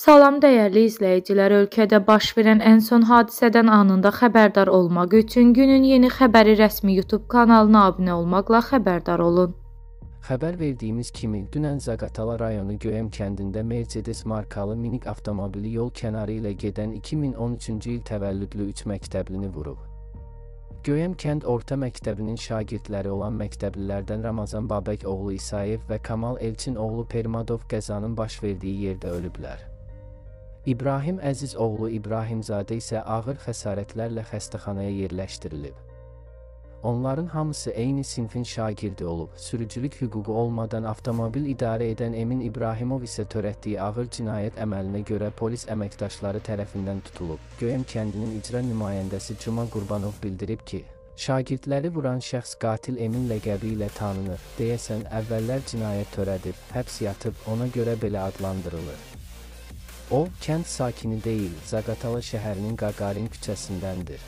Salam dəyərli izləyicilər, ölkədə baş verən ən son hadisədən anında xəbərdar olmaq üçün günün yeni xəbəri rəsmi YouTube kanalına abunə olmaqla xəbərdar olun. Xəbər verdiyimiz kimi, dünən Zaqatala rayonu Göyəm kəndində Mercedes markalı minik avtomobili yol kənarı ilə gedən 2013-cü il təvəllüdlü 3 məktəblini vurub. Göyəm kənd orta məktəbinin şagirdləri olan məktəblilərdən Ramazan Babək oğlu İsayev və Kamal Elçin oğlu Permadov qəzanın baş verdiyi yerdə ölüblər. İbrahim Əziz oğlu İbrahimzadə isə ağır xəsarətlərlə xəstəxanaya yerləşdirilib. Onların hamısı eyni sinfin şagirdi olub. Sürücülük hüququ olmadan avtomobil idarə edən Emin İbrahimov isə törətdiyi ağır cinayət əməlinə görə polis əməkdaşları tərəfindən tutulub. Göyəm kəndinin icra nümayəndəsi Cuma Qurbanov bildirib ki, Şagirdləri vuran şəxs qatil Emin ləqəbi ilə tanınır. Deyəsən, əvvəllər cinayət törədib, həbs yatıb, ona görə belə adlandırılır. O, kənd sakini deyil, Zaqatala şəhərinin Qaqarin küçəsindəndir.